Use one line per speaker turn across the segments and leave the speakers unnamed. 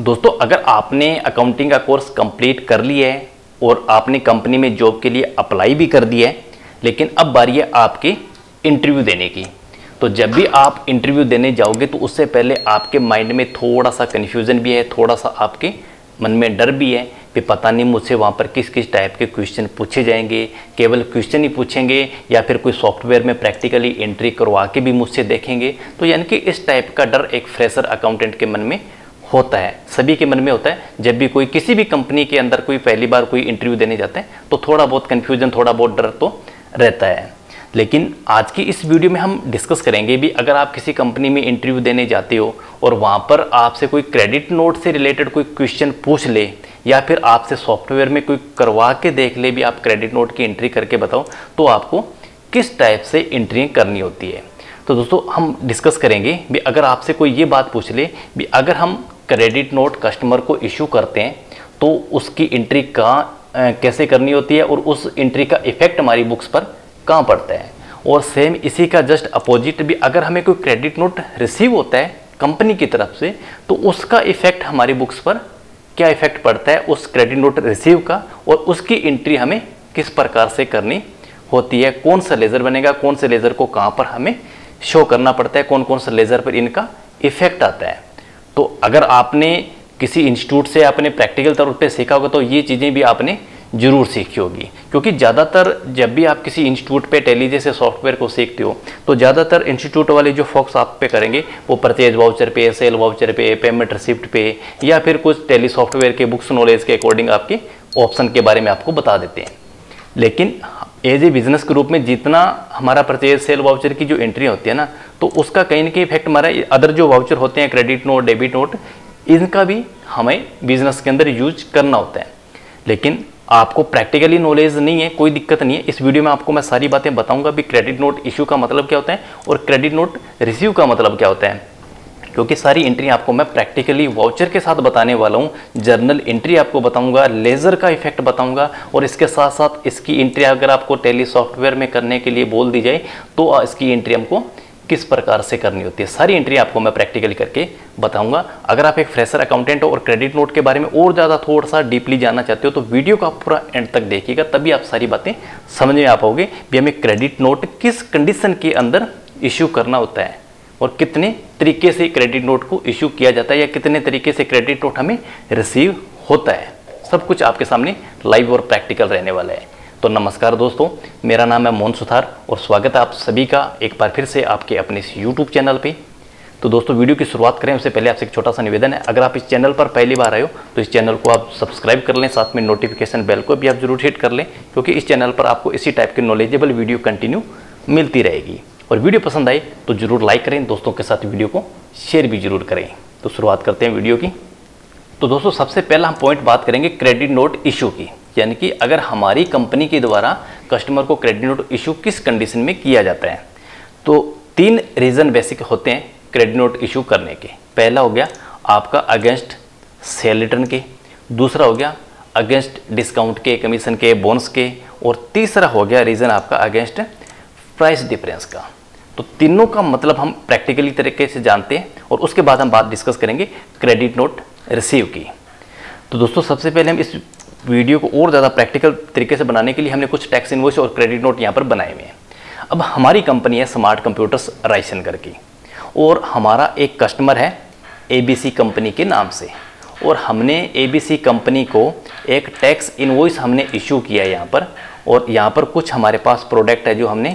दोस्तों, अगर आपने अकाउंटिंग का कोर्स कंप्लीट कर लिया है और आपने कंपनी में जॉब के लिए अप्लाई भी कर दिया है, लेकिन अब बारी है आपके इंटरव्यू देने की। तो जब भी आप इंटरव्यू देने जाओगे तो उससे पहले आपके माइंड में थोड़ा सा कन्फ्यूज़न भी है थोड़ा सा आपके मन में डर भी है कि पता नहीं मुझसे वहाँ पर किस किस टाइप के क्वेश्चन पूछे जाएँगे, केवल क्वेश्चन ही पूछेंगे या फिर कोई सॉफ्टवेयर में प्रैक्टिकली एंट्री करवा के भी मुझसे देखेंगे। तो यानी कि इस टाइप का डर एक फ्रेशर अकाउंटेंट के मन में होता है, सभी के मन में होता है। जब भी कोई किसी भी कंपनी के अंदर कोई पहली बार कोई इंटरव्यू देने जाते हैं तो थोड़ा बहुत कन्फ्यूज़न थोड़ा बहुत डर तो रहता है। लेकिन आज की इस वीडियो में हम डिस्कस करेंगे भी, अगर आप किसी कंपनी में इंटरव्यू देने जाते हो और वहाँ पर आपसे कोई क्रेडिट नोट से रिलेटेड कोई क्वेश्चन पूछ ले, या फिर आपसे सॉफ्टवेयर में कोई करवा के देख ले भी आप क्रेडिट नोट की एंट्री करके बताओ तो आपको किस टाइप से एंट्री करनी होती है। तो दोस्तों, हम डिस्कस करेंगे भी, अगर आपसे कोई ये बात पूछ ले भी, अगर हम क्रेडिट नोट कस्टमर को इशू करते हैं तो उसकी एंट्री कहाँ कैसे करनी होती है और उस एंट्री का इफ़ेक्ट हमारी बुक्स पर कहाँ पड़ता है। और सेम इसी का जस्ट अपोजिट भी, अगर हमें कोई क्रेडिट नोट रिसीव होता है कंपनी की तरफ़ से तो उसका इफ़ेक्ट हमारी बुक्स पर क्या इफ़ेक्ट पड़ता है, उस क्रेडिट नोट रिसीव का और उसकी एंट्री हमें किस प्रकार से करनी होती है, कौन सा लेज़र बनेगा, कौन से लेज़र को कहाँ पर हमें शो करना पड़ता है कौन कौन सा लेज़र पर इनका इफ़ेक्ट आता है। तो अगर आपने किसी इंस्टीट्यूट से आपने प्रैक्टिकल तौर पर सीखा होगा तो ये चीज़ें भी आपने ज़रूर सीखी होगी। क्योंकि ज़्यादातर जब भी आप किसी इंस्टीट्यूट पे टेली जैसे सॉफ्टवेयर को सीखते हो तो ज़्यादातर इंस्टीट्यूट वाले जो फोक्स आप पे करेंगे, वो परचेज वाउचर पे सेल वाउचर पे, पेमेंट रिसिप्ट पे, या फिर कुछ टेली सॉफ्टवेयर के बुक्स नॉलेज के अकॉर्डिंग आपके ऑप्शन के बारे में आपको बता देते हैं। लेकिन एज ए बिज़नेस के रूप में जितना हमारा परचेज, सेल, वाउचर की जो एंट्री होती है ना तो उसका कहीं ना कहीं इफ़ेक्ट हमारा अदर जो वाउचर होते हैं क्रेडिट नोट डेबिट नोट इनका भी हमें बिज़नेस के अंदर यूज़ करना होता है। लेकिन आपको प्रैक्टिकली नॉलेज नहीं है, कोई दिक्कत नहीं है। इस वीडियो में आपको मैं सारी बातें बताऊँगा भी क्रेडिट नोट इशू का मतलब क्या होता है और क्रेडिट नोट रिसीव का मतलब क्या होता है। क्योंकि सारी एंट्री आपको मैं प्रैक्टिकली वाउचर के साथ बताने वाला हूँ जर्नल एंट्री आपको बताऊँगा लेज़र का इफ़ेक्ट बताऊँगा, और इसके साथ साथ इसकी एंट्री अगर आपको टेली सॉफ्टवेयर में करने के लिए बोल दी जाए तो इसकी एंट्री हमको किस प्रकार से करनी होती है? सारी एंट्री आपको मैं प्रैक्टिकली करके बताऊँगा। अगर आप एक फ्रेशर अकाउंटेंट और क्रेडिट नोट के बारे में और ज़्यादा थोड़ा सा डीपली जानना चाहते हो तो वीडियो को आप पूरा एंड तक देखिएगा, तभी आप सारी बातें समझ में आ पाओगे भी हमें क्रेडिट नोट किस कंडीशन के अंदर इश्यू करना होता है। और कितने तरीके से क्रेडिट नोट को इश्यू किया जाता है या कितने तरीके से क्रेडिट नोट हमें रिसीव होता है। सब कुछ आपके सामने लाइव और प्रैक्टिकल रहने वाला है। तो नमस्कार दोस्तों, मेरा नाम है मोहन सुथार और स्वागत है आप सभी का एक बार फिर से आपके अपने इस यूट्यूब चैनल पे। तो दोस्तों, वीडियो की शुरुआत करें, उससे पहले आपसे एक छोटा सा निवेदन है, अगर आप इस चैनल पर पहली बार आए हो तो इस चैनल को आप सब्सक्राइब कर लें, साथ में नोटिफिकेशन बेल को भी आप ज़रूर हिट कर लें, क्योंकि इस चैनल पर आपको इसी टाइप की नॉलेजेबल वीडियो कंटिन्यू मिलती रहेगी। और वीडियो पसंद आए तो ज़रूर लाइक करें, दोस्तों के साथ वीडियो को शेयर भी ज़रूर करें। तो शुरुआत करते हैं वीडियो की। तो दोस्तों, सबसे पहला हम पॉइंट बात करेंगे क्रेडिट नोट इशू की। यानी कि अगर हमारी कंपनी के द्वारा कस्टमर को क्रेडिट नोट इशू किस कंडीशन में किया जाता है? तो तीन रीज़न बेसिक होते हैं क्रेडिट नोट इशू करने के। पहला हो गया आपका अगेंस्ट सेल रिटर्न के। दूसरा हो गया अगेंस्ट डिस्काउंट के कमीशन के बोनस के। और तीसरा हो गया रीज़न आपका अगेंस्ट प्राइस डिफरेंस का। तो तीनों का मतलब हम प्रैक्टिकली तरीके से जानते हैं और उसके बाद हम बात डिस्कस करेंगे क्रेडिट नोट रिसीव की। तो दोस्तों, सबसे पहले हम इस वीडियो को और ज़्यादा प्रैक्टिकल तरीके से बनाने के लिए हमने कुछ टैक्स इन्वॉइस और क्रेडिट नोट यहाँ पर बनाए हुए हैं। अब हमारी कंपनी है स्मार्ट कंप्यूटर्स रायशनगर की और हमारा एक कस्टमर है एबीसी कंपनी के नाम से और हमने एबीसी कंपनी को एक टैक्स इन्वॉइस हमने इशू किया है यहाँ पर और यहाँ पर कुछ हमारे पास प्रोडक्ट है जो हमने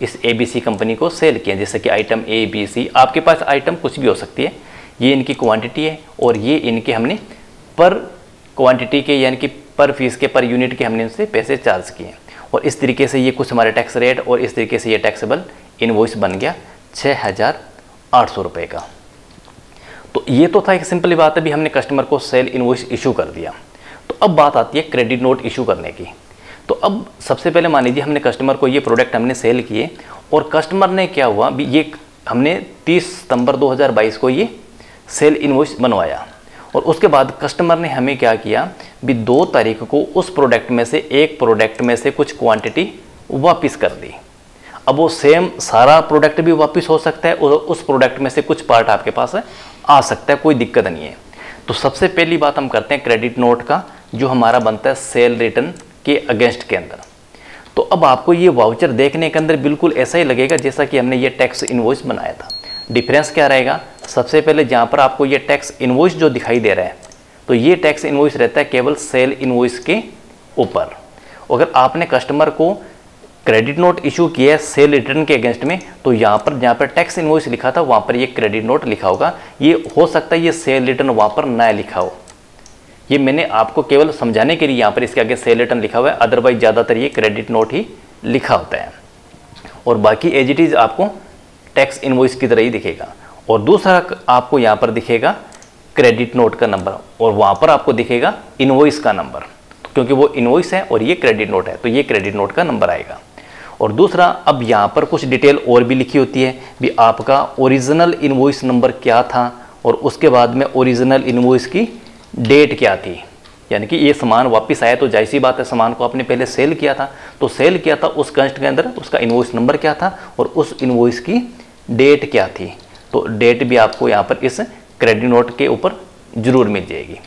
इस ए कंपनी को सेल किया जैसे कि आइटम ए बी सी आपके पास आइटम कुछ भी हो सकती है। ये इनकी क्वांटिटी है और ये इनके हमने पर क्वांटिटी के, यानी कि पर फ़ीस के पर यूनिट के हमने इनसे पैसे चार्ज किए और इस तरीके से ये कुछ हमारे टैक्स रेट और इस तरीके से ये टैक्सेबल इनवॉइस बन गया छः हज़ार आठ सौ रुपये का। तो ये तो था एक सिंपल बात। है भी हमने कस्टमर को सेल इनवॉइस इशू कर दिया। तो अब बात आती है क्रेडिट नोट इशू करने की। तो अब सबसे पहले मान लीजिए हमने कस्टमर को ये प्रोडक्ट हमने सेल किए और कस्टमर ने क्या हुआ? भी ये हमने 30 सितंबर 2022 को ये सेल इनवॉइस बनवाया। और उसके बाद कस्टमर ने हमें क्या किया? भी दो तारीख को उस प्रोडक्ट में से एक प्रोडक्ट में से कुछ क्वांटिटी वापस कर दी। अब वो सेम सारा प्रोडक्ट भी वापस हो सकता है और उस प्रोडक्ट में से कुछ पार्ट आपके पास आ सकता है, कोई दिक्कत नहीं है। तो सबसे पहली बात हम करते हैं क्रेडिट नोट का, जो हमारा बनता है सेल रिटर्न के अगेंस्ट के अंदर। तो अब आपको ये वाउचर देखने के अंदर बिल्कुल ऐसा ही लगेगा जैसा कि हमने ये टैक्स इन्वॉइस बनाया था। डिफरेंस क्या रहेगा? सबसे पहले जहाँ पर आपको ये टैक्स इन्वॉइस जो दिखाई दे रहा है तो ये टैक्स इन्वॉइस रहता है केवल सेल इन्वॉइस के ऊपर। अगर आपने कस्टमर को क्रेडिट नोट इशू किया है सेल रिटर्न के अगेंस्ट में तो यहाँ पर, जहाँ पर टैक्स इन्वॉइस लिखा था, वहाँ पर ये क्रेडिट नोट लिखा होगा। ये हो सकता है ये सेल रिटर्न वहाँ पर नया लिखा हो। ये मैंने आपको केवल समझाने के लिए यहाँ पर इसके आगे सेल रिटर्न लिखा हुआ है अदरवाइज़ ज़्यादातर ये क्रेडिट नोट ही लिखा होता है। और बाकी एज इट इज़ आपको टैक्स इन्वॉइस की तरह ही दिखेगा। और दूसरा आपको यहाँ पर दिखेगा क्रेडिट नोट का नंबर और वहाँ पर आपको दिखेगा इन्वॉइस का नंबर क्योंकि वो इन्वॉइस है और ये क्रेडिट नोट है तो ये क्रेडिट नोट का नंबर आएगा। और दूसरा, अब यहाँ पर कुछ डिटेल और भी लिखी होती है भी आपका ओरिजिनल इन्वॉइस नंबर क्या था, और उसके बाद में ओरिजिनल इन्वॉइस की डेट क्या थी? यानी कि ये सामान वापस आया तो जायसी बात है सामान को आपने पहले सेल किया था। तो सेल किया था उस कंस्ट के अंदर, उसका इन्वॉइस नंबर क्या था और उस इन्वॉइस की डेट क्या थी। तो डेट भी आपको यहाँ पर इस क्रेडिट नोट के ऊपर ज़रूर मिल जाएगी।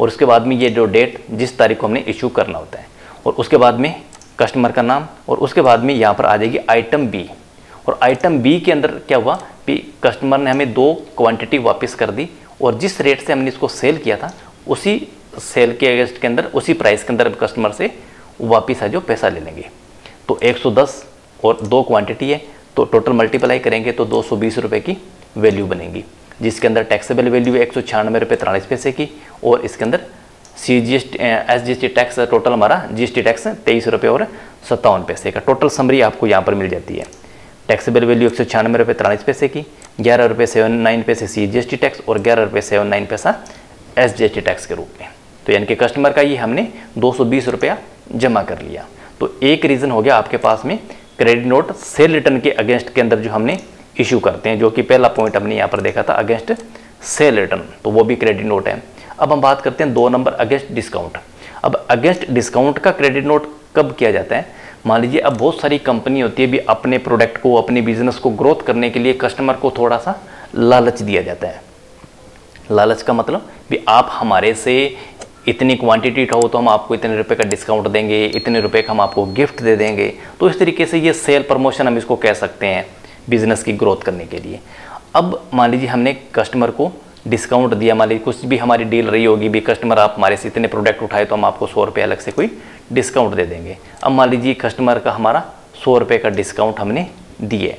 और उसके बाद में ये जो डेट, जिस तारीख को हमने इशू करना होता है, और उसके बाद में कस्टमर का नाम, और उसके बाद में यहाँ पर आ जाएगी आइटम बी और आइटम बी के अंदर क्या हुआ कि कस्टमर ने हमें दो क्वांटिटी वापस कर दी और जिस रेट से हमने इसको सेल किया था, उसी सेल के अगेंस्ट के अंदर, उसी प्राइस के अंदर कस्टमर से वापस है जो पैसा ले लेंगे। तो 110 और दो क्वांटिटी है तो टोटल मल्टीप्लाई करेंगे तो दो सौ की वैल्यू बनेगी, जिसके अंदर टैक्सेबल वैल्यू है एक सौ छियानवे रुपये तिरालीस पैसे की, और इसके अंदर C G S S G S T tax total हमारा जी एस टी टैक्स तेईस रुपये और सत्तावन पैसे का। टोटल समरी आपको यहाँ पर मिल जाती है। टैक्सेबल वैल्यू एक सौ छियानवे रुपये तिरालीस पैसे की ग्यारह रुपये सेवन नाइन पैसे C G S T tax और ग्यारह रुपये सेवन नाइन पैसा S G S T tax के रूप में। तो यानी कि कस्टमर का ये हमने दो सौ बीस रुपया जमा कर लिया। तो एक रीज़न हो गया आपके पास में क्रेडिट नोट सेल रिटर्न के अगेंस्ट के अंदर जो हमने इशू करते हैं, जो कि पहला पॉइंट हमने यहाँ पर देखा था अगेंस्ट सेल रिटर्न तो वो भी क्रेडिट नोट है। अब हम बात करते हैं दो नंबर अगेंस्ट डिस्काउंट अब अगेंस्ट डिस्काउंट का क्रेडिट नोट कब किया जाता है? मान लीजिए अब बहुत सारी कंपनी होती है भी अपने प्रोडक्ट को, अपने बिज़नेस को ग्रोथ करने के लिए कस्टमर को थोड़ा सा लालच दिया जाता है। लालच का मतलब भी आप हमारे से इतनी क्वांटिटी उठाओ तो हम आपको इतने रुपए का डिस्काउंट देंगे, इतने रुपए का हम आपको गिफ्ट दे देंगे। तो इस तरीके से ये सेल प्रमोशन हम इसको कह सकते हैं बिज़नेस की ग्रोथ करने के लिए। अब मान लीजिए हमने कस्टमर को डिस्काउंट दिया, मान लीजिए कुछ भी हमारी डील रही होगी, भी कस्टमर आप हमारे से इतने प्रोडक्ट उठाए तो हम आपको सौ रुपये अलग से कोई डिस्काउंट दे देंगे। अब मान लीजिए कस्टमर का हमारा सौ रुपये का डिस्काउंट हमने दिए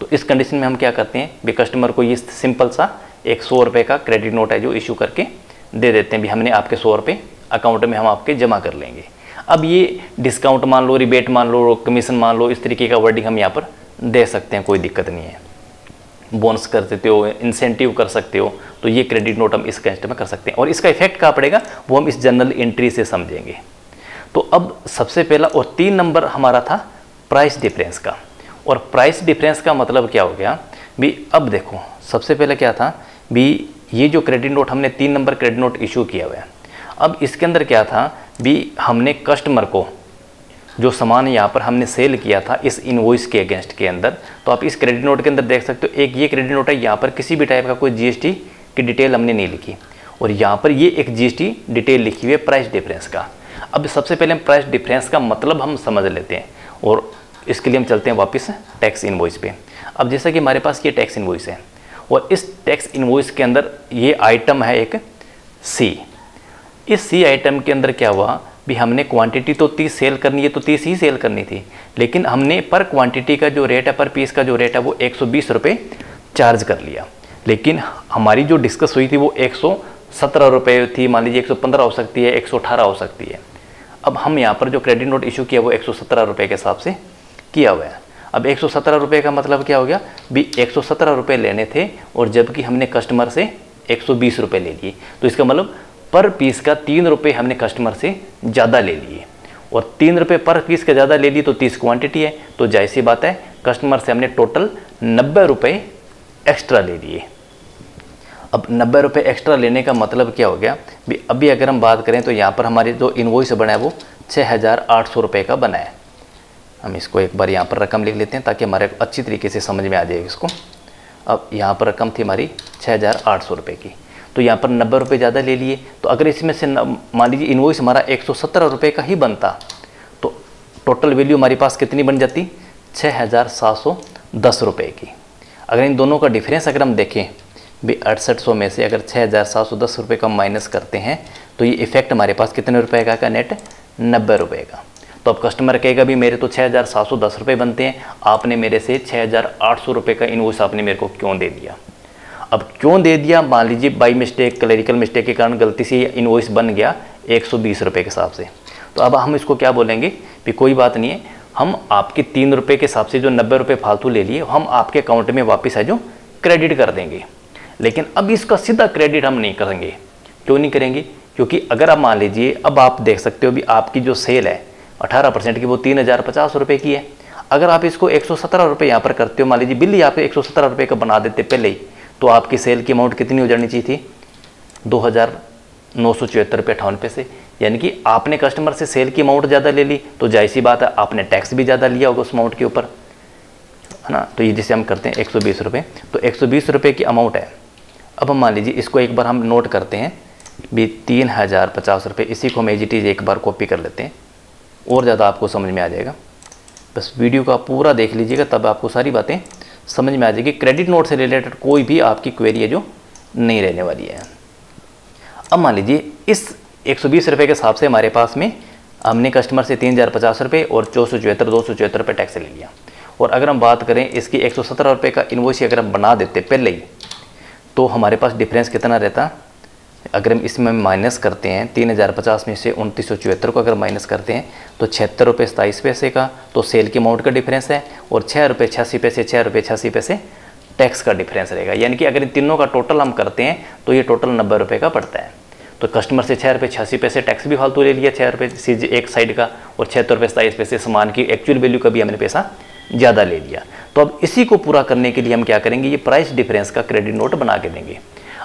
तो इस कंडीशन में हम क्या करते हैं? भी कस्टमर को ये सिंपल सा एक सौ रुपये का क्रेडिट नोट है जो इशू करके दे देते हैं। भी हमने आपके सौ रुपये अकाउंट में हम आपके जमा कर लेंगे। अब ये डिस्काउंट मान लो रिबेट मान लो कमीशन मान लो, इस तरीके का वर्डिंग हम यहाँ पर दे सकते हैं, कोई दिक्कत नहीं है। बोनस कर देते हो इंसेंटिव कर सकते हो तो ये क्रेडिट नोट हम इस कैस्ट में कर सकते हैं। और इसका इफ़ेक्ट कहाँ पड़ेगा? वो हम इस जनरल एंट्री से समझेंगे। तो अब सबसे पहला और तीन नंबर हमारा था प्राइस डिफरेंस का। और प्राइस डिफरेंस का मतलब क्या हो गया? भी अब देखो, सबसे पहले क्या था? भी ये जो क्रेडिट नोट हमने तीन नंबर क्रेडिट नोट इशू किया हुआ है। अब इसके अंदर क्या था? भी हमने कस्टमर को जो सामान यहाँ पर हमने सेल किया था इस इनवॉइस के अगेंस्ट के अंदर तो आप इस क्रेडिट नोट के अंदर देख सकते हो, एक ये क्रेडिट नोट है, यहाँ पर किसी भी टाइप का कोई जीएसटी की डिटेल हमने नहीं लिखी। और यहाँ पर ये एक जीएसटी डिटेल लिखी हुई है प्राइस डिफरेंस का। अब सबसे पहले हम प्राइस डिफरेंस का मतलब हम समझ लेते हैं और इसके लिए हम चलते हैं वापस टैक्स इन्वॉइस पे। अब जैसा कि हमारे पास ये टैक्स इन्वॉइस है और इस टैक्स इन्वॉइस के अंदर ये आइटम है एक सी इस सी आइटम के अंदर क्या हुआ? भी हमने क्वांटिटी तो तीस सेल करनी है तो तीस ही सेल करनी थी। लेकिन हमने पर क्वांटिटी का जो रेट है, पर पीस का जो रेट है, वो एक सौ चार्ज कर लिया। लेकिन हमारी जो डिस्कस हुई थी, वो एक सौ सत्रह रुपये थी। मान लीजिए एक सौ पंद्रह हो सकती है, एक सौ अठारह हो सकती है। अब हम यहाँ पर जो क्रेडिट नोट इशू किया, वो एक सौ के हिसाब से किया हुआ है। अब एक सौ का मतलब क्या हो गया? भी एक सौ लेने थे और जबकि हमने कस्टमर से एक सौ ले लिए। तो इसका मतलब पर पीस का तीन रुपये हमने कस्टमर से ज़्यादा ले लिए। और तीन रुपये पर पीस का ज़्यादा ले लिए तो तीस क्वांटिटी है। तो जायसी बात है कस्टमर से हमने टोटल नब्बे रुपये एक्स्ट्रा ले लिए। अब नब्बे रुपये एक्स्ट्रा लेने का मतलब क्या हो गया? भी अभी अगर हम बात करें तो यहाँ पर हमारी जो इन्वॉइस बना है वो छः हज़ार आठ सौ रुपये का बना है। हम इसको एक बार यहाँ पर रकम लिख लेते हैं ताकि हमारे अच्छी तरीके से समझ में आ जाए इसको। अब यहाँ पर रकम थी हमारी छः हज़ार आठ सौ रुपये की। तो यहाँ पर नब्बे रुपये ज़्यादा ले लिए। तो अगर इसमें से मान लीजिए इन्वॉइस हमारा एक सौ सत्तर रुपये का ही बनता तो टोटल वैल्यू हमारे पास कितनी बन जाती? छः हज़ार सात सौ दस रुपये की। अगर इन दोनों का डिफरेंस अगर हम देखें भी अड़सठ सौ में से अगर छः हज़ार सात सौ दस रुपये का माइनस करते हैं तो ये इफ़ेक्ट हमारे पास कितने रुपए का, का नेट नब्बे रुपये का। तो अब कस्टमर कहेगा भी मेरे तो छः हज़ार सात सौ दस रुपये बनते हैं आपने मेरे से छः हज़ार आठ सौ रुपये का इन्वॉइस आपने मेरे को क्यों दे दिया? अब क्यों दे दिया? मान लीजिए बाई मिस्टेक क्लरिकल मिस्टेक के कारण गलती से इन्वॉइस बन गया एक सौ बीस रुपये के हिसाब से। तो अब हम इसको क्या बोलेंगे? कि कोई बात नहीं है हम आपके तीन रुपये के हिसाब से जो नब्बे रुपये फालतू ले लिए हम आपके अकाउंट में वापस है जो क्रेडिट कर देंगे। लेकिन अब इसका सीधा क्रेडिट हम नहीं करेंगे। क्यों नहीं करेंगे? क्योंकि अगर आप मान लीजिए, अब आप देख सकते हो भी आपकी जो सेल है, अठारह परसेंट की वो तीन हज़ार पचास रुपये की है। अगर आप इसको एक सौ सत्रह रुपये यहाँ पर करते हो, मान लीजिए बिल ही आप एक सौ सत्रह रुपये का बना देते पहले ही तो आपकी सेल की अमाउंट कितनी हो जानी चाहिए थी? दो हज़ार नौ सौ चौहत्तर रुपये अठावन पैसे। यानी कि आपने कस्टमर से सेल की अमाउंट ज़्यादा ले ली तो ज़ाहिर सी बात है, आपने टैक्स भी ज़्यादा लिया होगा उस अमाउंट के ऊपर। है ना? तो ये जिसे हम करते हैं, एक सौ बीस रुपये तो एक सौ बीस रुपये की अमाउंट है। अब हम मान लीजिए, इसको एक बार हम नोट करते हैं, भी तीन हज़ार पचास रुपये, इसी को हम एजिटीज एक बार कॉपी कर लेते हैं। और ज़्यादा आपको समझ में आ जाएगा। बस वीडियो का पूरा देख लीजिएगा, तब आपको सारी बातें समझ में आ जाएगी। क्रेडिट नोट से रिलेटेड कोई भी आपकी क्वेरी है जो नहीं रहने वाली है। अब मान लीजिए, इस एक सौ बीस रुपये के हिसाब से हमारे पास में हमने कस्टमर से तीन हज़ार पचास रुपये और चौ सौ चौहत्तर, दो सौ चौहत्तर रुपये टैक्स ले लिया। और अगर हम बात करें, इसकी एक सौ सत्रह रुपये का इन्वॉइस अगर हम बना देते पहले ही तो हमारे पास डिफरेंस कितना रहता? अगर हम इसमें माइनस करते हैं, तीन हज़ार पचास में से उनतीस सौ चौहत्तर को अगर माइनस करते हैं तो छिहत्तर रुपये सताईस पैसे का तो सेल के अमाउंट का डिफरेंस है, और छः रुपये छियासी पैसे छः रुपये छियासी पैसे टैक्स का डिफरेंस रहेगा। यानी कि अगर इन तीनों का टोटल हम करते हैं तो ये टोटल नब्बे रुपये का पड़ता है। तो कस्टमर से छः रुपये छियासी पैसे टैक्स भी फालतू ले लिया छः रुपये एक साइड का, और छिहत्तर रुपये सताईस पैसे सामान की एक्चुअल वैल्यू का भी हमने पैसा ज़्यादा ले लिया। तो अब इसी को पूरा करने के लिए हम क्या करेंगे, ये प्राइस डिफरेंस का क्रेडिट नोट बना के देंगे।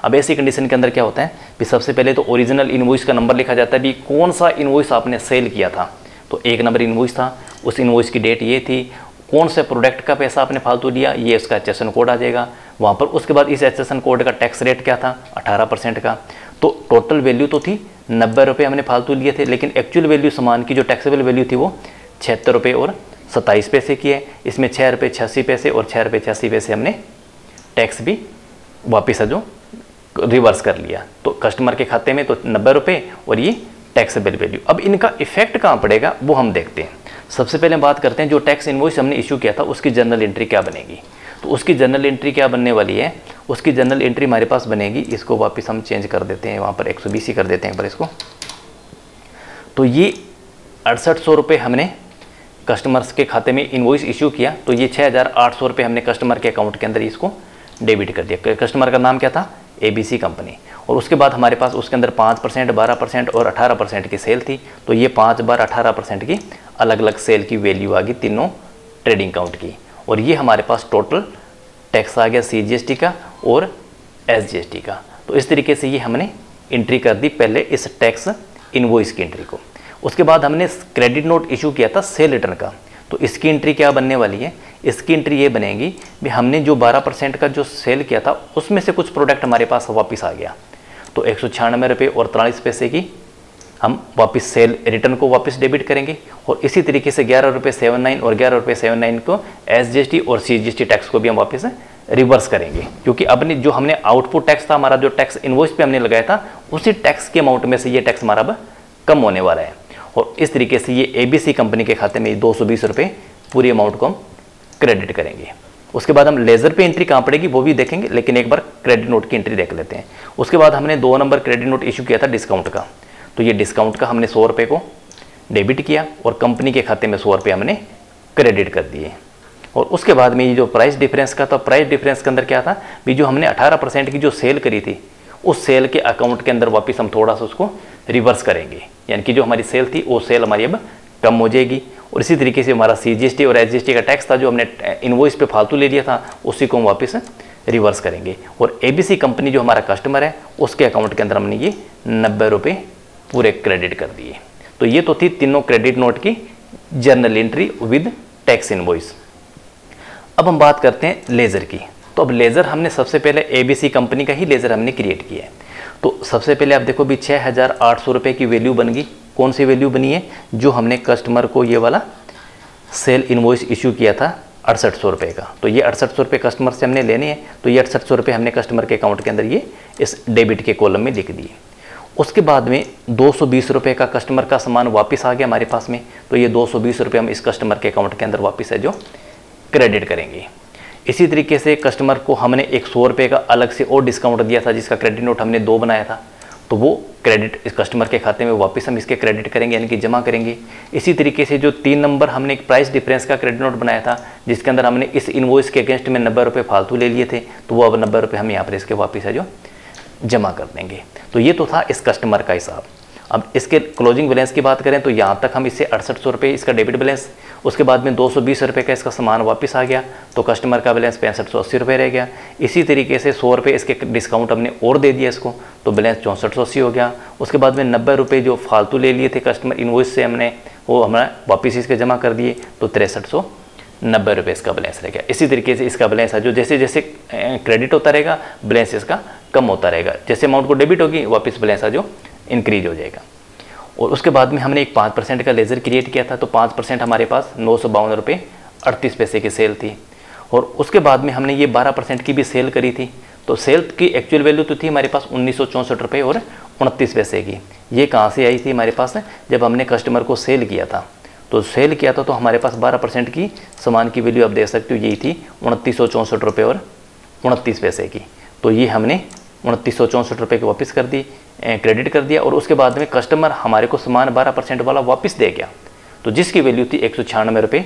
अब ऐसी कंडीशन के अंदर क्या होता है कि सबसे पहले तो ओरिजिनल इन्वॉइस का नंबर लिखा जाता है भी कौन सा इन्वॉइस आपने सेल किया था। तो एक नंबर इन्वॉइस था, उस इन्वॉइस की डेट ये थी, कौन से प्रोडक्ट का पैसा आपने फालतू लिया ये उसका एच कोड आ जाएगा। वहाँ पर उसके बाद इस एच कोड का टैक्स रेट क्या था, अठारह परसेंट का। तो टोटल वैल्यू तो थी, नब्बे रुपये हमने फालतू लिए थे, लेकिन एक्चुअल वैल्यू सामान की जो टैक्सेबल वैल्यू थी वो छिहत्तर रुपये और सत्ताईस पैसे की है इसमें छः रुपये छियासी पैसे और छः रुपये छियासी पैसे हमने टैक्स भी वापस है जो रिवर्स कर लिया। तो कस्टमर के खाते में तो नब्बे रुपये और ये टैक्सेबल वैल्यू अब इनका इफ़ेक्ट कहाँ पड़ेगा, वो हम देखते हैं। सबसे पहले बात करते हैं जो टैक्स इन्वॉइस हमने इशू किया था, उसकी जनरल एंट्री क्या बनेगी। तो उसकी जनरल एंट्री क्या बनने वाली है? उसकी जनरल एंट्री हमारे पास बनेगी, इसको वापस हम चेंज कर देते हैं, वहाँ पर एक ही कर देते हैं पर इसको। तो ये अड़सठ सौ रुपये हमने कस्टमर्स के खाते में इन्वॉइस इशू किया तो ये छः हज़ार आठ सौ रुपये हमने कस्टमर के अकाउंट के अंदर इसको डेबिट कर दिया। कस्टमर का नाम क्या था? एबीसी कंपनी और उसके बाद हमारे पास उसके अंदर पाँच परसेंट, बारह परसेंट और अठारह परसेंट की सेल थी तो ये पाँच बार अठारह परसेंट की अलग अलग सेल की वैल्यू आ गई तीनों ट्रेडिंग काउंट की। और ये हमारे पास टोटल टैक्स आ गया सीजीएसटी का और एसजीएसटी का। तो इस तरीके से ये हमने एंट्री कर दी पहले इस टैक्स इन्वॉइस की एंट्री को। उसके बाद हमने क्रेडिट नोट इशू किया था सेल रिटर्न का। तो इसकी एंट्री क्या बनने वाली है? इसकी एंट्री ये बनेगी भी हमने जो 12 परसेंट का जो सेल किया था, उसमें से कुछ प्रोडक्ट हमारे पास वापस आ गया। तो एक रुपये और तिरालीस पैसे की हम वापस सेल रिटर्न को वापस डेबिट करेंगे और इसी तरीके से ग्यारह रुपये सेवन नाइन और ग्यारह रुपये सेवन नाइन को एस जी एस टी और C G S T tax को भी हम वापस रिवर्स करेंगे। क्योंकि अपने जो हमने आउटपुट टैक्स था, हमारा जो टैक्स इन्वॉइस पे हमने लगाया था, उसी टैक्स के अमाउंट में से ये टैक्स हमारा अब कम होने वाला है। और इस तरीके से ये एबीसी कंपनी के खाते में दो सौ पूरी अमाउंट को हम क्रेडिट करेंगे। उसके बाद हम लेज़र पे एंट्री कहाँ पड़ेगी वो भी देखेंगे, लेकिन एक बार क्रेडिट नोट की एंट्री देख लेते हैं। उसके बाद हमने दो नंबर क्रेडिट नोट इशू किया था डिस्काउंट का। तो ये डिस्काउंट का हमने सौ रुपये को डेबिट किया और कंपनी के खाते में सौ रुपये हमने क्रेडिट कर दिए। और उसके बाद में ये जो प्राइस डिफरेंस का था प्राइस डिफरेंस के अंदर क्या था? भी जो हमने 18 परसेंट की जो सेल करी थी, उस सेल के अकाउंट के अंदर वापस हम थोड़ा सा उसको रिवर्स करेंगे। यानी कि जो हमारी सेल थी, वो सेल हमारी अब कम हो जाएगी। और इसी तरीके से हमारा सीजीएसटी और एच का टैक्स था जो हमने इन्वॉइस पे फालतू ले लिया था, उसी को हम वापस रिवर्स करेंगे। और एबीसी कंपनी जो हमारा कस्टमर है, उसके अकाउंट के अंदर हमने ये नब्बे रुपये पूरे क्रेडिट कर दिए। तो ये तो थी तीनों क्रेडिट नोट की journal entry with tax invoice अब हम बात करते हैं लेज़र की। तो अब लेज़र हमने सबसे पहले एबीसी कंपनी का ही लेज़र हमने क्रिएट किया है। तो सबसे पहले आप देखो भी छः हज़ार आठ सौ रुपये की वैल्यू बन गई। कौन सी वैल्यू बनी है? जो हमने कस्टमर को ये वाला सेल इन्वॉइस इशू किया था, अड़सठ सौ रुपये का। तो ये अड़सठ सौ रुपये कस्टमर से हमने लेने हैं तो ये अड़सठ सौ रुपये हमने कस्टमर के अकाउंट के अंदर ये इस डेबिट के कॉलम में लिख दिए। उसके बाद में दो सौ बीस रुपये का कस्टमर का सामान वापस आ गया हमारे पास में तो ये दो सौ बीस रुपये हम इस कस्टमर के अकाउंट के अंदर वापस है जो क्रेडिट करेंगे। इसी तरीके से कस्टमर को हमने एक सौ रुपये का अलग से और डिस्काउंट दिया था, जिसका क्रेडिट नोट हमने दो बनाया था। तो वो क्रेडिट इस कस्टमर के खाते में वापस हम इसके क्रेडिट करेंगे, यानी कि जमा करेंगे। इसी तरीके से जो तीन नंबर हमने एक प्राइस डिफरेंस का क्रेडिट नोट बनाया था, जिसके अंदर हमने इस इन्वॉइस के अगेंस्ट में नब्बे रुपये फालतू ले लिए थे तो वो अब नब्बे रुपये हम यहाँ पर इसके वापस है जो जमा कर देंगे। तो ये तो था इस कस्टमर का हिसाब। अब इसके क्लोजिंग बैलेंस की बात करें तो यहाँ तक हम इससे अड़सठ सौ रुपये इसका डेबिट बैलेंस उसके बाद में दो सौ बीस रुपये का इसका सामान वापस आ गया तो कस्टमर का बैलेंस पैंसठ सौ अस्सी रुपये रह गया। इसी तरीके से सौ रुपये इसके डिस्काउंट हमने और दे दिया इसको तो बैलेंस चौंसठ सौ अस्सी हो गया। उसके बाद में नब्बे रुपये जो फालतू ले लिए थे कस्टमर इन्वॉइस से हमने, वो हमारा वापस इसके जमा कर दिए तो तिरसठ सौ नब्बे रुपये इसका बैलेंस रह गया। इसी तरीके से इसका बैलेंस है जो जैसे जैसे क्रेडिट होता रहेगा बैलेंस इसका कम होता रहेगा। जैसे अमाउंट को डेबिट होगी, वापस बैलेंस है जो इंक्रीज हो जाएगा। और उसके बाद में हमने एक पाँच परसेंट का लेज़र क्रिएट किया था तो पाँच परसेंट हमारे पास नौ सौ बावन रुपये अड़तीस पैसे की सेल थी। और उसके बाद में हमने ये बारह परसेंट की भी सेल करी थी। तो सेल की एक्चुअल वैल्यू तो थी हमारे पास उन्नीस सौ चौंसठ रुपये और उनतीस पैसे की। ये कहाँ से आई थी हमारे पास? जब हमने कस्टमर को सेल किया था। तो सेल किया था तो हमारे पास 12 परसेंट की सामान की वैल्यू आप देख सकते हो, यही थी उनतीस रुपये और उनतीस पैसे की। तो ये हमने उनतीस सौ चौंसठ रुपये की वापस कर दी। क्रेडिट कर दिया और उसके बाद में कस्टमर हमारे को सामान बारह परसेंट वाला वापस दे गया। तो जिसकी वैल्यू थी एक सौ छियानवे रुपये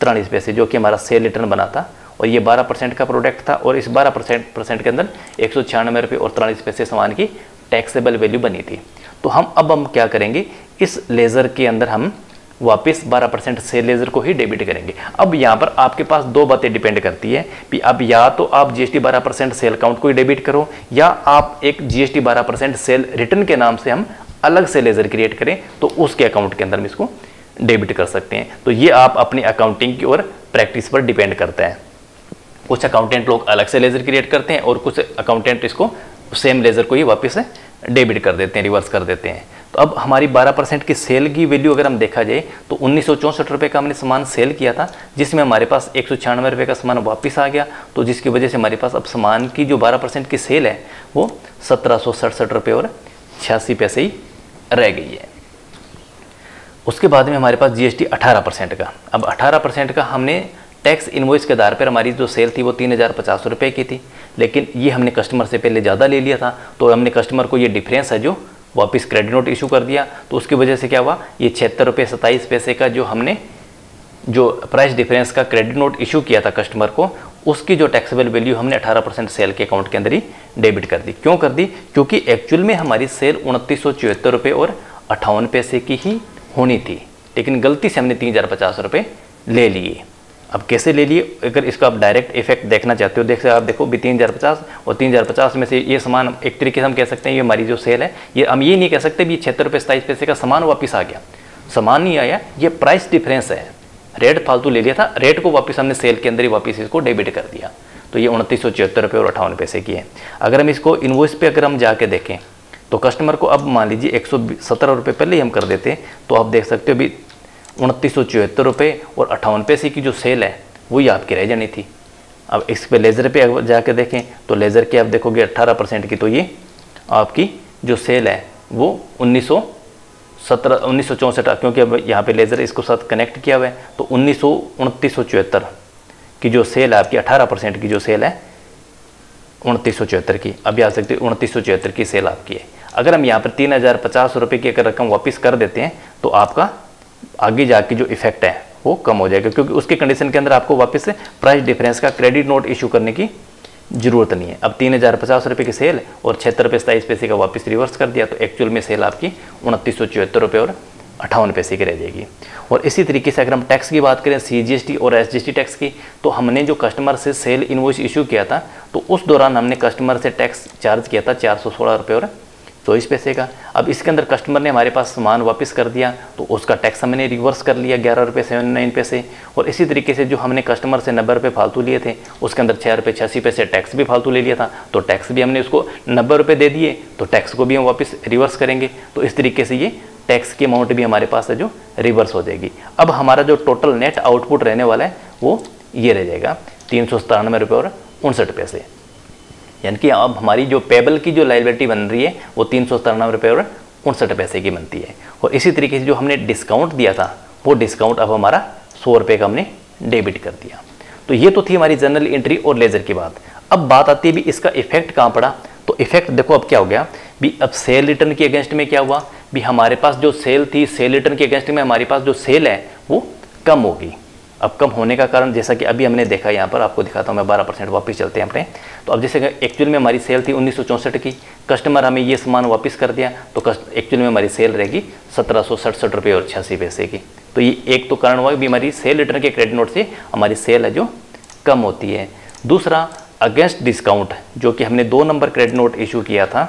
तिरालीस पैसे, जो कि हमारा सेल रिटर्न बना था। और ये बारह परसेंट का प्रोडक्ट था और इस बारह परसेंट परसेंट के अंदर एक सौ छियानवे रुपये और तिरालीस पैसे सामान की टैक्सेबल वैल्यू बनी थी। तो हम अब हम क्या करेंगे? इस लेज़र के अंदर हम वापस 12 परसेंट सेल लेजर को ही डेबिट करेंगे। अब यहाँ पर आपके पास दो बातें डिपेंड करती है कि अब या तो आप जीएसटी 12 परसेंट सेल अकाउंट को ही डेबिट करो, या आप एक जीएसटी 12 परसेंट सेल रिटर्न के नाम से हम अलग से लेजर क्रिएट करें तो उसके अकाउंट के अंदर हम इसको डेबिट कर सकते हैं। तो ये आप अपनी अकाउंटिंग की और प्रैक्टिस पर डिपेंड करता है। कुछ अकाउंटेंट लोग अलग से लेजर क्रिएट करते हैं और कुछ अकाउंटेंट इसको सेम लेजर को ही वापस डेबिट कर देते हैं रिवर्स कर देते हैं। अब हमारी 12 परसेंट की सेल की वैल्यू अगर हम देखा जाए तो उन्नीस रुपए का हमने सामान सेल किया था, जिसमें हमारे पास एक रुपए का सामान वापस आ गया। तो जिसकी वजह से हमारे पास अब सामान की जो 12 परसेंट की सेल है, वो सत्रह रुपए और छियासी पैसे ही रह गई है। उसके बाद में हमारे पास जीएसटी 18 परसेंट का। अब 18 परसेंट का हमने टैक्स इन्वॉइस के आधार पर हमारी जो सेल थी, वो तीन हज़ार पचास रुपये की थी। लेकिन ये हमने कस्टमर से पहले ज़्यादा ले लिया था तो हमने कस्टमर को ये डिफरेंस है जो वापस क्रेडिट नोट इशू कर दिया तो उसकी वजह से क्या हुआ? ये छिहत्तर रुपये सत्ताईस पैसे का जो हमने जो प्राइस डिफरेंस का क्रेडिट नोट इशू किया था कस्टमर को, उसकी जो टैक्सेबल वैल्यू हमने 18 परसेंट सेल के अकाउंट के अंदर ही डेबिट कर दी। क्यों कर दी? क्योंकि एक्चुअल में हमारी सेल उनतीस रुपये और अट्ठावन पैसे की ही होनी थी, लेकिन गलती से हमने तीन ले लिए। अब कैसे ले लिए? अगर इसका आप डायरेक्ट इफ़ेक्ट देखना चाहते हो, देख से आप देखो भी तीन हज़ार पचास और तीन हज़ार पचास में से ये सामान, एक तरीके से हम कह सकते हैं, ये हमारी जो सेल है, ये हम ये नहीं कह सकते भी छिहत्तर रुपये सताईस पैसे का सामान वापस आ गया। सामान नहीं आया, ये प्राइस डिफरेंस है। रेट फालतू ले लिया था रेट को वापस हमने सेल के अंदर ही वापस इसको डेबिट कर दिया। तो ये उनतीस सौ छिहत्तर रुपये और अठावन पैसे की है। अगर हम इसको इन्वॉइस पे अगर हम जाके देखें तो कस्टमर को अब मान लीजिए एक सौ सत्रह रुपये पहले ही हम कर देते तो आप देख सकते हो अभी उनतीस सौ चौहत्तर रुपये और अट्ठावन पैसे की जो सेल है, वही आपकी रह जानी थी। अब इस पे लेज़र पे जाकर देखें तो लेज़र की आप देखोगे 18 परसेंट की तो ये आपकी जो सेल है, वो उन्नीस सौ सत्रह, उन्नीस सौ क्योंकि अब यहाँ पे लेज़र इसको साथ कनेक्ट किया हुआ है तो उन्नीस सौ उनतीस सौ चौहत्तर की जो सेल है, आपकी 18 परसेंट की जो सेल है, उनतीस सौ चौहत्तर की। अभी आ सकती है उनतीस सौ चौहत्तर की सेल आपकी है। अगर हम यहाँ पर तीन हज़ार पचास रुपये की अगर रकम वापस कर देते हैं तो आपका आगे जाके जो इफ़ेक्ट है, वो कम हो जाएगा। क्योंकि उसके कंडीशन के अंदर आपको वापस से प्राइस डिफरेंस का क्रेडिट नोट इशू करने की ज़रूरत नहीं है। अब तीन हज़ार पचास रुपये की सेल और छिहत्तर रुपये सताईस पैसे का वापस रिवर्स कर दिया तो एक्चुअल में सेल आपकी उनतीस सौ चौहत्तर रुपये और अट्ठावन पैसे की रह जाएगी। और इसी तरीके से अगर हम टैक्स की बात करें सीजीएसटी और एसजीएसटी टैक्स की तो हमने जो कस्टमर से सेल इन्वॉइस इशू किया था तो उस दौरान हमने कस्टमर से टैक्स चार्ज किया था चार सौ सोलह रुपये और चौबीस पैसे का। अब इसके अंदर कस्टमर ने हमारे पास सामान वापस कर दिया तो उसका टैक्स हमने रिवर्स कर लिया, ग्यारह रुपये सेवन नाइन पैसे। और इसी तरीके से जो हमने कस्टमर से नब्बे रुपये फालतू लिए थे, उसके अंदर छः रुपये छियासी पैसे टैक्स भी फालतू ले लिया था। तो टैक्स भी हमने उसको नब्बे रुपये दे दिए तो टैक्स को भी हम वापस रिवर्स करेंगे। तो इस तरीके से ये टैक्स की अमाउंट भी हमारे पास है जो रिवर्स हो जाएगी। अब हमारा जो टोटल नेट आउटपुट रहने वाला है, वो ये रह जाएगा, तीन सौ सतानवे रुपये और उनसठ पैसे। यानी कि अब हमारी जो पेबल की जो लाइबिलिटी बन रही है, वो तीन सौ सतानवे रुपये और उनसठ पैसे की बनती है। और इसी तरीके से जो हमने डिस्काउंट दिया था, वो डिस्काउंट अब हमारा सौ रुपये का हमने डेबिट कर दिया। तो ये तो थी हमारी जनरल एंट्री और लेजर की बात। अब बात आती है भी इसका इफ़ेक्ट कहाँ पड़ा? तो इफ़ेक्ट देखो अब क्या हो गया? भी अब सेल रिटर्न के अगेंस्ट में क्या हुआ? भी हमारे पास जो सेल थी सेल रिटर्न के अगेंस्ट में हमारे पास जो सेल है, वो कम होगी अब कम होने का कारण, जैसा कि अभी हमने देखा यहाँ पर, आपको दिखाता हूँ मैं बारह परसेंट वापस चलते हैं अपने। तो अब जैसे एक्चुअल में हमारी सेल थी उन्नीस सौ चौंसठ की कस्टमर हमें ये सामान वापस कर दिया तो एक्चुअल में हमारी सेल रहेगी सत्रह सौ सड़सठ रुपये और छियासी पैसे की। तो ये एक तो कारण हुआ कि हमारी सेल रिटर्न के क्रेडिट नोट से हमारी सेल है जो कम होती है। दूसरा अगेंस्ट डिस्काउंट जो कि हमने दो नंबर क्रेडिट नोट इशू किया था,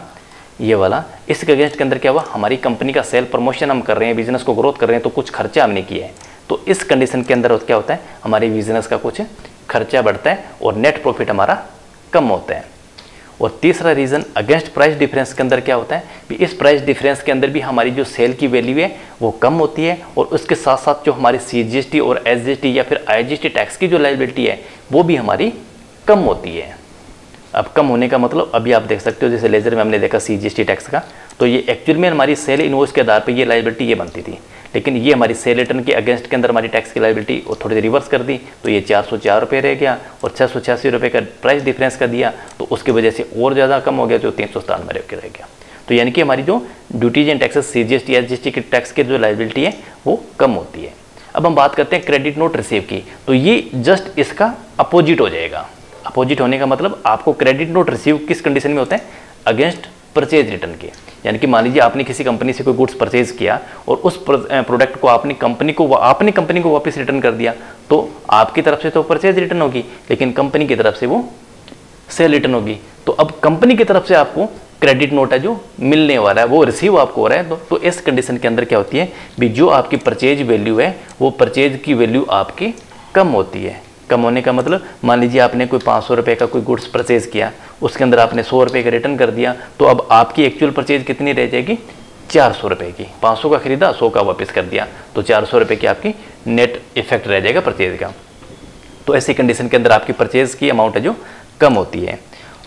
ये वाला, इसके अगेंस्ट के अंदर क्या हुआ? हमारी कंपनी का सेल प्रमोशन हम कर रहे हैं बिज़नेस को ग्रोथ कर रहे हैं तो कुछ खर्चा हमने किया है। तो इस कंडीशन के अंदर क्या होता है? हमारे बिज़नेस का कुछ खर्चा बढ़ता है और नेट प्रॉफिट हमारा कम होता है। और तीसरा रीज़न अगेंस्ट प्राइस डिफरेंस के अंदर क्या होता है? कि इस प्राइस डिफरेंस के अंदर भी हमारी जो सेल की वैल्यू है, वो कम होती है और उसके साथ साथ जो हमारी सीजीएसटी और एसजीएसटी या फिर आईजीएसटी टैक्स की जो लाइबिलिटी है, वो भी हमारी कम होती है। अब कम होने का मतलब अभी आप देख सकते हो, जैसे लेजर में हमने देखा सीजीएसटी टैक्स का तो ये एक्चुअल में हमारी सेल इनवॉइस के आधार पर ये लाइबिलिटी ये बनती थी। लेकिन ये हमारी सेल रिटर्न के अगेंस्ट के अंदर हमारी टैक्स की लाइबिलिटी और थोड़ी सी रिवर्स कर दी तो ये चार सौ चार रुपये रह गया और छः सौ छियासी रुपये का प्राइस डिफरेंस का दिया तो उसकी वजह से और ज़्यादा कम हो गया जो तीन सौ सतानवे रुपये रह गया। तो यानी कि हमारी जो duties and taxes C G S T S G S T की टैक्स की जो लाइबिलिटी है, वो कम होती है। अब हम बात करते हैं क्रेडिट नोट रिसीव की तो ये जस्ट इसका अपोजिट हो जाएगा। अपोजिट होने का मतलब आपको क्रेडिट नोट रिसीव किस कंडीशन में होता है? अगेंस्ट परचेज रिटर्न के यानी कि मान लीजिए आपने किसी कंपनी से कोई गुड्स परचेज किया और उस प्रोडक्ट को आपने कंपनी को आपने कंपनी को वापस रिटर्न कर दिया तो आपकी तरफ़ से तो परचेज रिटर्न होगी लेकिन कंपनी की तरफ़ से वो सेल रिटर्न होगी। तो अब कंपनी की तरफ़ से आपको क्रेडिट नोट है जो मिलने वाला है वो रिसीव आपको हो रहा है तो, तो इस कंडीशन के अंदर क्या होती है भी जो आपकी परचेज वैल्यू है वो परचेज की वैल्यू आपकी कम होती है। कम होने का मतलब मान लीजिए आपने कोई पाँच सौ रुपये का कोई गुड्स परचेज किया, उसके अंदर आपने सौ रुपये का रिटर्न कर दिया तो अब आपकी एक्चुअल परचेज कितनी रह जाएगी? चार सौ रुपये की। पाँच सौ का खरीदा, सौ का वापस कर दिया तो चार सौ रुपये की आपकी नेट इफ़ेक्ट रह जाएगा परचेज का। तो ऐसी कंडीशन के अंदर आपकी परचेज की अमाउंट है जो कम होती है।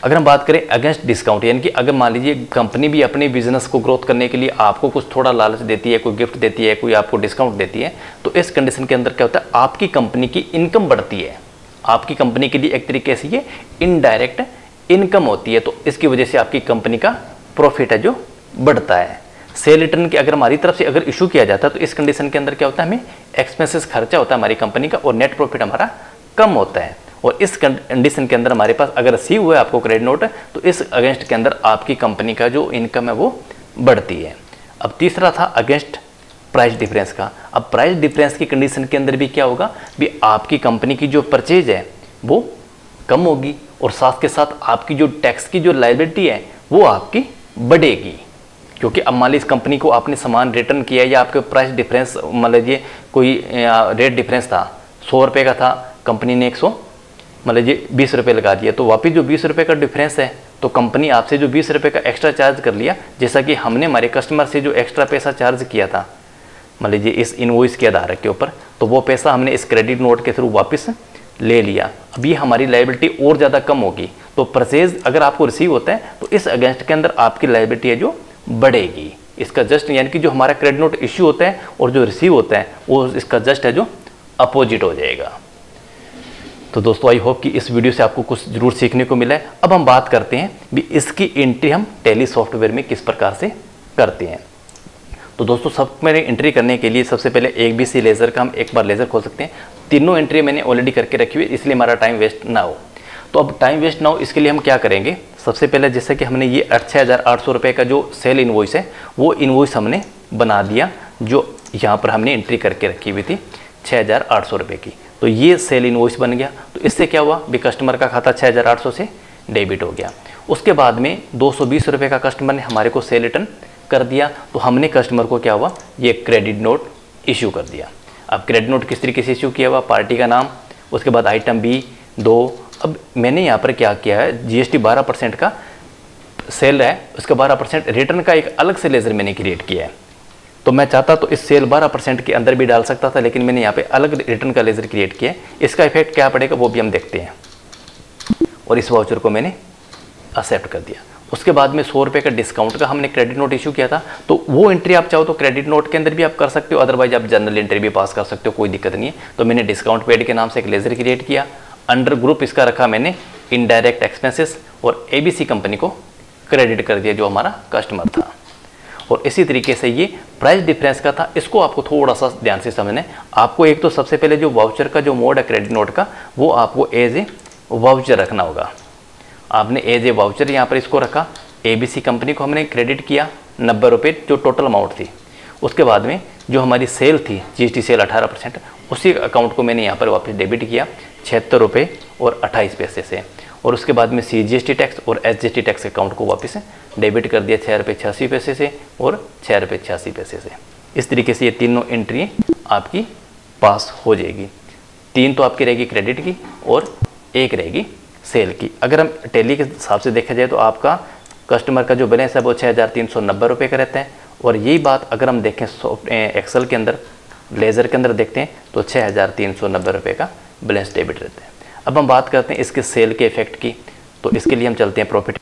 अगर हम बात करें अगेंस्ट डिस्काउंट यानी कि अगर मान लीजिए कंपनी भी अपने बिज़नेस को ग्रोथ करने के लिए आपको कुछ थोड़ा लालच देती है, कोई गिफ्ट देती है, कोई आपको डिस्काउंट देती है तो इस कंडीशन के अंदर क्या होता है? आपकी कंपनी की इनकम बढ़ती है। आपकी कंपनी के लिए एक तरीके से ये इनडायरेक्ट इनकम होती है तो इसकी वजह से आपकी कंपनी का प्रॉफिट है जो बढ़ता है। सेल रिटर्न की अगर हमारी तरफ़ से अगर इशू किया जाता है तो इस कंडीशन के अंदर क्या होता है? हमें एक्सपेंसेस खर्चा होता है हमारी कंपनी का और नेट प्रॉफिट हमारा कम होता है। और इस कंडीशन के अंदर हमारे पास अगर रिसीव हुआ है, आपको क्रेडिट नोट तो इस अगेंस्ट के अंदर आपकी कंपनी का जो इनकम है वो बढ़ती है। अब तीसरा था अगेंस्ट प्राइस डिफरेंस का। अब प्राइस डिफरेंस की कंडीशन के अंदर भी क्या होगा? भी आपकी कंपनी की जो परचेज है, वो कम होगी और साथ के साथ आपकी जो टैक्स की जो लाइबिलिटी है, वो आपकी बढ़ेगी। क्योंकि अब मान लीजिए कंपनी को आपने सामान रिटर्न किया या आपके प्राइस डिफरेंस मान लीजिए कोई रेट डिफरेंस था, सौ रुपये का था कंपनी ने एक सौ मान लीजिए बीस रुपये लगा दिया तो वापस जो बीस रुपये का डिफरेंस है तो कंपनी आपसे जो बीस रुपये का एक्स्ट्रा चार्ज कर लिया, जैसा कि हमने हमारे कस्टमर से जो एक्स्ट्रा पैसा चार्ज किया था मान लीजिए इस इनवॉइस के आधार के ऊपर तो वो पैसा हमने इस क्रेडिट नोट के थ्रू वापस ले लिया। अब ये हमारी लाइबिलिटी और ज़्यादा कम होगी तो परचेज अगर आपको रिसीव होता है तो इस अगेंस्ट के अंदर आपकी लाइबिलिटी है जो बढ़ेगी। इसका जस्ट यानी कि जो हमारा क्रेडिट नोट इश्यू होता है और जो रिसीव होता है, वो इसका जस्ट है जो अपोजिट हो जाएगा। तो दोस्तों आई होप कि इस वीडियो से आपको कुछ ज़रूर सीखने को मिला है। अब हम बात करते हैं भी इसकी एंट्री हम टेली सॉफ्टवेयर में किस प्रकार से करते हैं। तो दोस्तों, सब मेरे एंट्री करने के लिए सबसे पहले एक बी सी लेज़र का हम एक बार लेज़र खोल सकते हैं। तीनों एंट्री मैंने ऑलरेडी करके रखी हुई, इसलिए हमारा टाइम वेस्ट ना हो। तो अब टाइम वेस्ट ना हो, इसके लिए हम क्या करेंगे? सबसे पहले जैसे कि हमने ये छः हज़ार आठ सौ रुपये का जो सेल इन्वॉइस है, वो इन्वॉइस हमने बना दिया, जो यहाँ पर हमने एंट्री करके रखी हुई थी, छः हज़ार आठ सौ रुपये की। तो ये सेल इन्वॉइस बन गया। तो इससे क्या हुआ? भी कस्टमर का खाता छः हज़ार आठ सौ से डेबिट हो गया। उसके बाद में दो सौ का कस्टमर ने हमारे को सेल रिटर्न कर दिया। तो हमने कस्टमर को क्या हुआ? ये क्रेडिट नोट इशू कर दिया। अब क्रेडिट नोट किस तरीके से इशू किया हुआ? पार्टी का नाम, उसके बाद आइटम बी, दो। अब मैंने यहाँ पर क्या किया है? जीएसटी 12 परसेंट का सेल है। उसका 12 परसेंट रिटर्न का एक अलग से लेज़र मैंने क्रिएट किया है। तो मैं चाहता तो इस सेल 12 परसेंट के अंदर भी डाल सकता था, लेकिन मैंने यहाँ पे अलग रिटर्न का लेज़र क्रिएट किया इसका इफ़ेक्ट क्या पड़ेगा वो भी हम देखते हैं। और इस वाउचर को मैंने एक्सेप्ट कर दिया। उसके बाद में सौ रुपये का डिस्काउंट का हमने क्रेडिट नोट इशू किया था। तो वो एंट्री आप चाहो तो क्रेडिट नोट के अंदर भी आप कर सकते हो अदरवाइज़ आप जनरल एंट्री भी पास कर सकते हो, कोई दिक्कत नहीं है। तो मैंने डिस्काउंट पेड के नाम से एक लेज़र क्रिएट किया। अंडर ग्रुप इसका रखा मैंने इनडायरेक्ट एक्सपेंसेस और एबीसी कंपनी को क्रेडिट कर दिया जो हमारा कस्टमर था। और इसी तरीके से ये प्राइस डिफरेंस का था, इसको आपको थोड़ा सा ध्यान से समझना है। आपको एक तो सबसे पहले जो वाउचर का, जो मोड है क्रेडिट नोट का, वो आपको एज ए वाउचर रखना होगा। आपने एज ए वाउचर यहाँ पर इसको रखा। एबीसी कंपनी को हमने क्रेडिट किया, नब्बे रुपये जो टोटल अमाउंट थी। उसके बाद में जो हमारी सेल थी जीएसटी सेल 18 परसेंट, उसी अकाउंट को मैंने यहाँ पर वापस डेबिट किया, छिहत्तर रुपये और अट्ठाईस पैसे से। और उसके बाद में सीजीएसटी टैक्स और एसजीएसटी टैक्स अकाउंट को वापस डेबिट कर दिया छः रुपये छियासी पैसे से और छः रुपये छियासी पैसे से। इस तरीके से ये तीनों एंट्री आपकी पास हो जाएगी। तीन तो आपकी रहेगी क्रेडिट की और एक रहेगी सेल की। अगर हम टेली के हिसाब से देखा जाए तो आपका कस्टमर का जो बैलेंस है वो छः हज़ार तीन सौ नब्बे रुपये का रहता है। और यही बात अगर हम देखें सॉफ्ट एक्सेल के अंदर लेज़र के अंदर देखते हैं तो छः हज़ार तीन सौ नब्बे रुपये का बैलेंस डेबिट रहता है। अब हम बात करते हैं इसके सेल के इफ़ेक्ट की तो इसके लिए हम चलते हैं प्रॉफिट